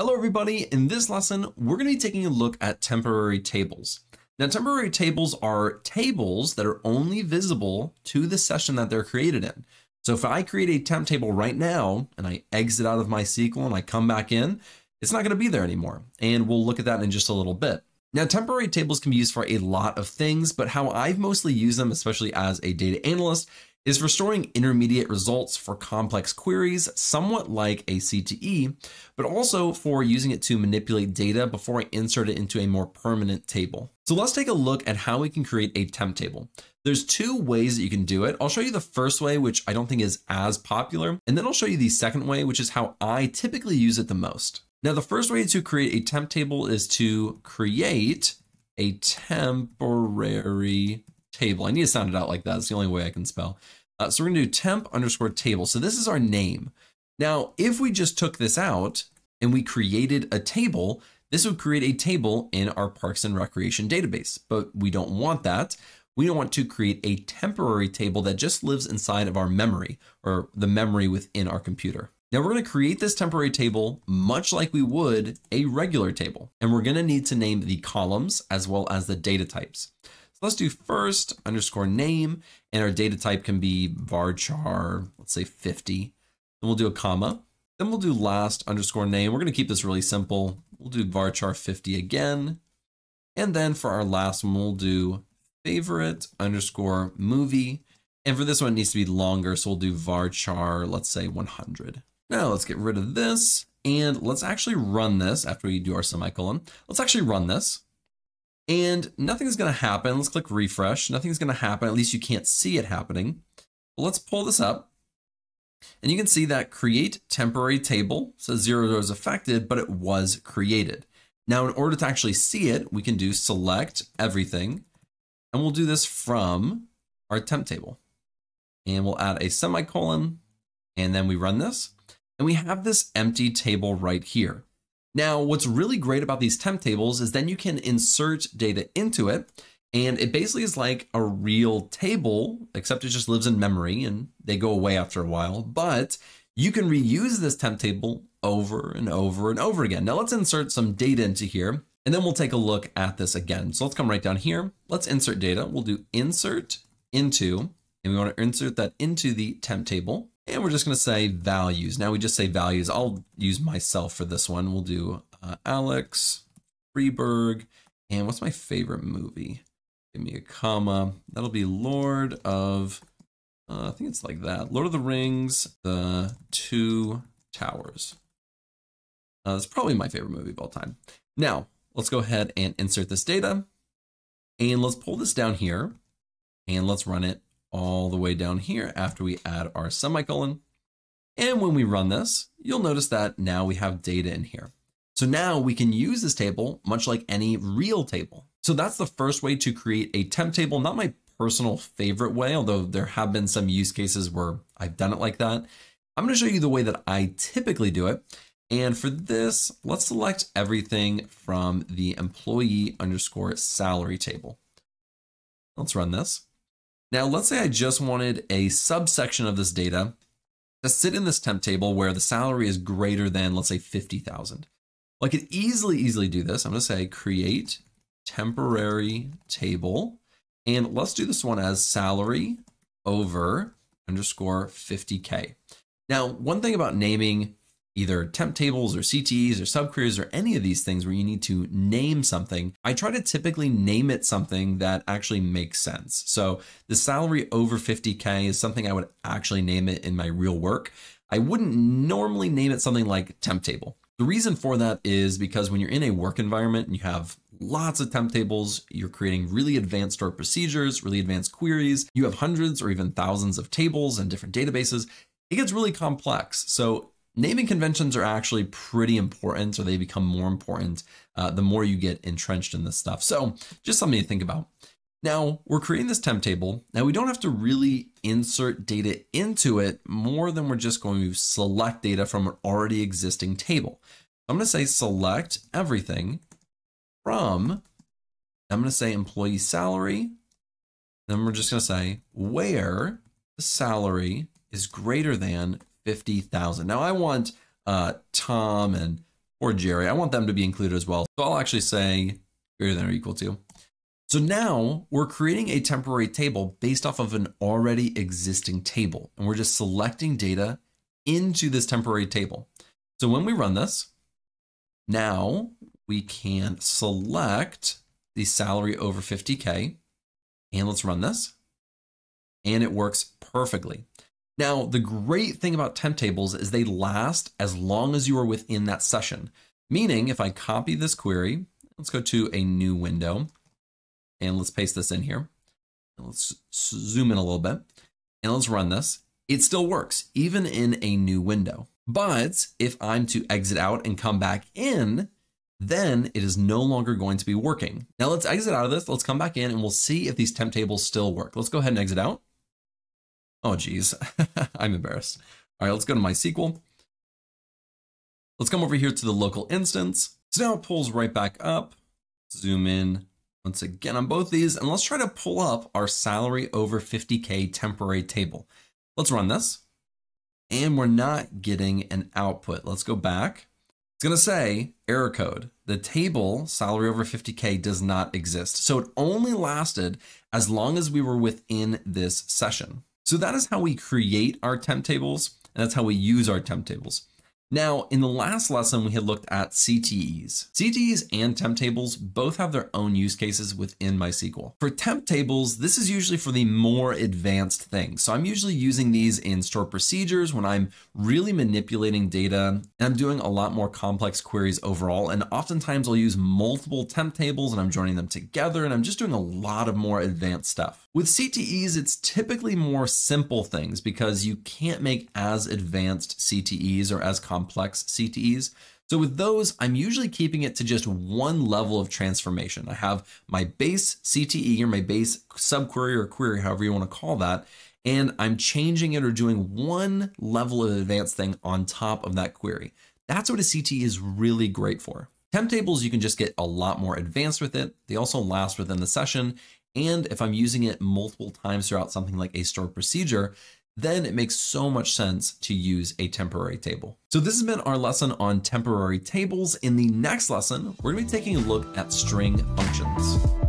Hello everybody, in this lesson, we're gonna be taking a look at temporary tables. Now temporary tables are tables that are only visible to the session that they're created in. So if I create a temp table right now and I exit out of MySQL and I come back in, it's not gonna be there anymore. And we'll look at that in just a little bit. Now, temporary tables can be used for a lot of things, but how I've mostly used them, especially as a data analyst, is for storing intermediate results for complex queries, somewhat like a CTE, but also for using it to manipulate data before I insert it into a more permanent table. So let's take a look at how we can create a temp table. There's two ways that you can do it. I'll show you the first way, which I don't think is as popular, and then I'll show you the second way, which is how I typically use it the most. Now, the first way to create a temp table is to create a temporary table. I need to sound it out like that. It's the only way I can spell. Uh, so we're gonna do temp underscore table. So this is our name. Now, if we just took this out and we created a table, this would create a table in our Parks and Recreation database, but we don't want that. We don't want to create a temporary table that just lives inside of our memory or the memory within our computer. Now we're going to create this temporary table much like we would a regular table. And we're going to need to name the columns as well as the data types. So let's do first underscore name, and our data type can be varchar, let's say 50. Then we'll do a comma. Then we'll do last underscore name. We're going to keep this really simple. We'll do varchar 50 again. And then for our last one, we'll do favorite underscore movie. And for this one, it needs to be longer. So we'll do varchar, let's say 100. Now let's get rid of this and let's actually run this after we do our semicolon. Let's actually run this and nothing's going to happen. Let's click refresh. Nothing's going to happen. At least you can't see it happening. Let's pull this up. And you can see that create temporary table says zero rows affected, but it was created. Now, in order to actually see it, we can do select everything. And we'll do this from our temp table. And we'll add a semicolon. And then we run this. And we have this empty table right here. Now, what's really great about these temp tables is then you can insert data into it. And it basically is like a real table, except it just lives in memory and they go away after a while. But you can reuse this temp table over and over and over again. Now let's insert some data into here and then we'll take a look at this again. So let's come right down here. Let's insert data. We'll do insert into, and we want to insert that into the temp table. And we're just going to say values. Now we just say values. I'll use myself for this one. We'll do uh, Alex Freberg. And what's my favorite movie? Give me a comma. That'll be Lord of, uh, I think it's like that. Lord of the Rings, The Two Towers. Uh, that's probably my favorite movie of all time. Now, let's go ahead and insert this data. And let's pull this down here. And let's run it all the way down here after we add our semicolon. And when we run this, you'll notice that now we have data in here. So now we can use this table much like any real table. So that's the first way to create a temp table, not my personal favorite way, although there have been some use cases where I've done it like that. I'm going to show you the way that I typically do it. And for this, let's select everything from the employee underscore salary table. Let's run this. Now, let's say I just wanted a subsection of this data to sit in this temp table where the salary is greater than, let's say, 50,000. Well, I could easily, easily do this. I'm going to say create temporary table. And let's do this one as salary over underscore 50K. Now, one thing about naming either temp tables or CTEs or subqueries or any of these things where you need to name something, I try to typically name it something that actually makes sense. So the salary over 50K is something I would actually name it in my real work. I wouldn't normally name it something like temp table. The reason for that is because when you're in a work environment and you have lots of temp tables, you're creating really advanced stored procedures, really advanced queries, you have hundreds or even thousands of tables and different databases, it gets really complex. So naming conventions are actually pretty important, or they become more important uh, the more you get entrenched in this stuff. So just something to think about. Now we're creating this temp table. Now we don't have to really insert data into it more than we're just going to select data from an already existing table. I'm going to say select everything from, I'm going to say employee salary. Then we're just going to say where the salary is greater than 50,000. Now I want uh, Tom and or Jerry. I want them to be included as well. So I'll actually say greater than or equal to. So now we're creating a temporary table based off of an already existing table. And we're just selecting data into this temporary table. So when we run this, now we can select the salary over 50K and let's run this. And it works perfectly. Now, the great thing about temp tables is they last as long as you are within that session. Meaning if I copy this query, let's go to a new window and let's paste this in here. Let's zoom in a little bit and let's run this. It still works even in a new window. But if I'm to exit out and come back in, then it is no longer going to be working. Now let's exit out of this. Let's come back in and we'll see if these temp tables still work. Let's go ahead and exit out. Oh, geez, I'm embarrassed. All right, let's go to MySQL. Let's come over here to the local instance. So now it pulls right back up. Zoom in once again on both these, and let's try to pull up our salary over 50K temporary table. Let's run this. And we're not getting an output. Let's go back. It's going to say error code. The table salary over 50K does not exist. So it only lasted as long as we were within this session. So that is how we create our temp tables and that's how we use our temp tables. Now, in the last lesson, we had looked at CTEs. CTEs and temp tables both have their own use cases within MySQL. For temp tables, this is usually for the more advanced things. So I'm usually using these in stored procedures when I'm really manipulating data and I'm doing a lot more complex queries overall. And oftentimes I'll use multiple temp tables and I'm joining them together and I'm just doing a lot of more advanced stuff. With CTEs, it's typically more simple things because you can't make as advanced CTEs or as complex CTEs. So with those, I'm usually keeping it to just one level of transformation. I have my base CTE or my base subquery or query, however you want to call that, and I'm changing it or doing one level of advanced thing on top of that query. That's what a CTE is really great for. Temp tables, you can just get a lot more advanced with it. They also last within the session and if I'm using it multiple times throughout something like a stored procedure, then it makes so much sense to use a temporary table. So this has been our lesson on temporary tables. In the next lesson, we're gonna be taking a look at string functions.